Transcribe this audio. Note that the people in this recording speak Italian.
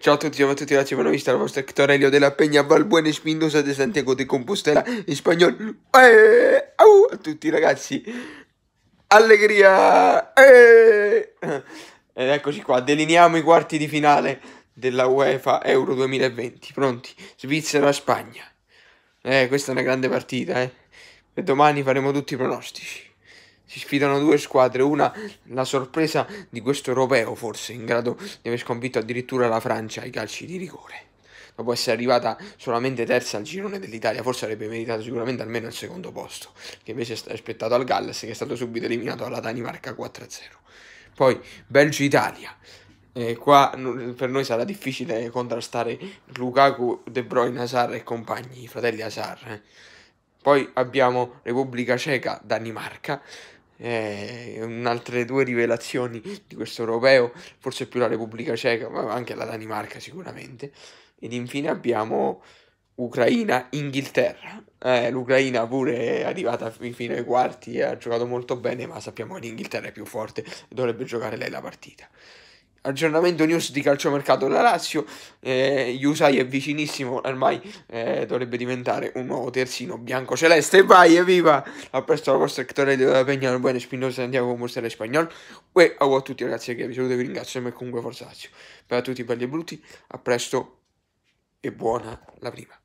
Ciao a tutti, ciao a tutti ragazzi, buona vista la vostra Hector Elio della Peña Balbuena Espinosa de Santiago de Compostela in spagnolo. Eh, au, a tutti ragazzi, allegria! Eh. Ed eccoci qua, delineiamo i quarti di finale della UEFA Euro 2020, pronti? Svizzera-Spagna. Eh, questa è una grande partita, eh. E domani faremo tutti i pronostici si sfidano due squadre, una la sorpresa di questo europeo forse, in grado di aver sconfitto addirittura la Francia ai calci di rigore. Dopo essere arrivata solamente terza al girone dell'Italia, forse avrebbe meritato sicuramente almeno il secondo posto, che invece è aspettato al Galles, che è stato subito eliminato dalla Danimarca 4-0. Poi Belgio-Italia. Eh, qua per noi sarà difficile contrastare Lukaku, De Bruyne, Hazard e compagni, i fratelli Hazard. Eh. Poi abbiamo Repubblica Ceca, Danimarca eh, altre due rivelazioni di questo europeo, forse più la Repubblica Ceca, ma anche la Danimarca sicuramente. Ed infine abbiamo Ucraina, Inghilterra. Eh, L'Ucraina pure è arrivata fino ai quarti e ha giocato molto bene, ma sappiamo che l'Inghilterra è più forte e dovrebbe giocare lei la partita. Aggiornamento news di calciomercato della Lazio, eh, Yusai è vicinissimo, ormai eh, dovrebbe diventare un nuovo terzino bianco-celeste, vai evviva! A presto la vostra Hector della Peña, buone Spinosa, andiamo con mostrare spagnolo. E a tutti ragazzi che vi saluto e vi ringrazio, e comunque forza Lazio. Per tutti belli e brutti, a presto e buona la prima.